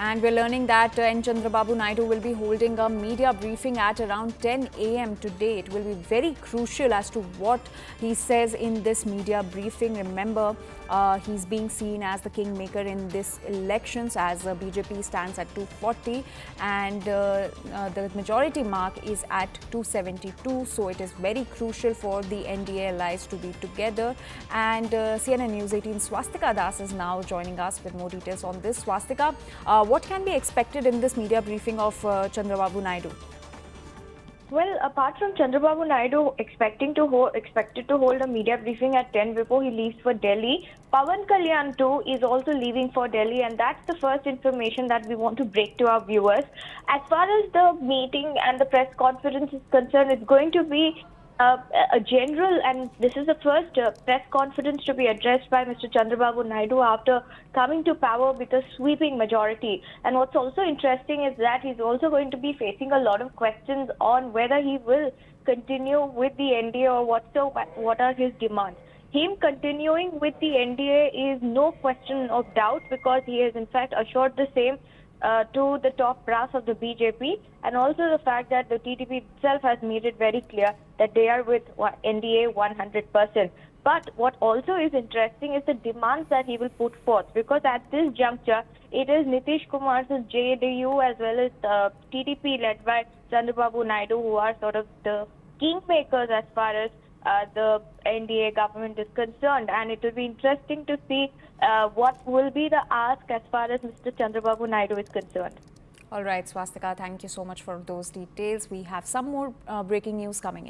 And we're learning that uh, N. Chandrababu Naidu will be holding a media briefing at around 10 a.m. today. It will be very crucial as to what he says in this media briefing. Remember, uh, he's being seen as the kingmaker in this elections as uh, BJP stands at 240 and uh, uh, the majority mark is at 272. So it is very crucial for the NDA allies to be together. And uh, CNN News 18 Swastika Das is now joining us with more details on this. Swastika, what can be expected in this media briefing of uh, Chandrababu Naidu? Well, apart from Chandrababu Naidu expecting to hold, expected to hold a media briefing at 10 before he leaves for Delhi, Pawan Kalyan too is also leaving for Delhi, and that's the first information that we want to break to our viewers. As far as the meeting and the press conference is concerned, it's going to be uh, a general, and this is the first uh, press conference to be addressed by Mr. Chandrababu Naidu after coming to power with a sweeping majority. And what's also interesting is that he's also going to be facing a lot of questions on whether he will continue with the NDA or what's the, what are his demands. Him continuing with the NDA is no question of doubt because he has in fact assured the same uh, to the top brass of the BJP, and also the fact that the TDP itself has made it very clear that they are with NDA 100%. But what also is interesting is the demands that he will put forth, because at this juncture, it is Nitish Kumar's JDU as well as the TDP led by Chandrababu Naidu who are sort of the kingmakers as far as uh, the NDA government is concerned. And it will be interesting to see uh, what will be the ask as far as Mr. Chandrababu Naidu is concerned. All right, Swastika, thank you so much for those details. We have some more uh, breaking news coming in.